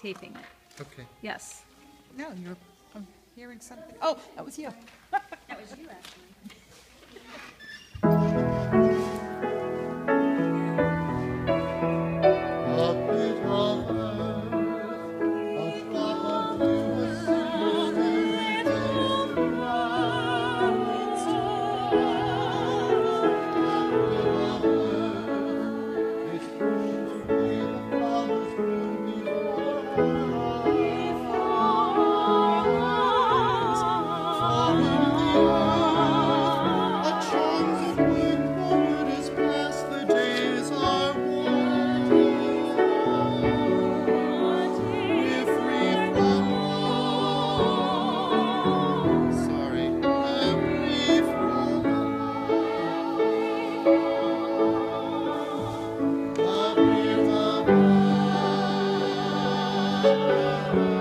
taping it. Okay. Yes. No, you're, I'm hearing something. Oh, that was you. That was you, actually. A river